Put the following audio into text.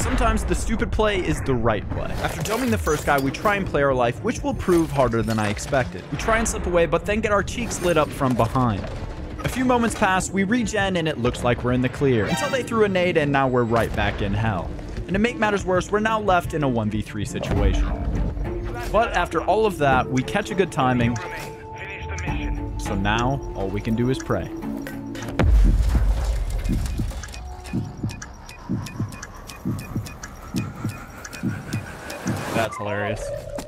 Sometimes the stupid play is the right play. After doming the first guy, we try and play our life, which will prove harder than I expected. We try and slip away, but then get our cheeks lit up from behind. A few moments pass, we regen, and it looks like we're in the clear. Until they threw a nade, and now we're right back in hell. And to make matters worse, we're now left in a 1v3 situation. But after all of that, we catch a good timing. So now, all we can do is pray. That's hilarious.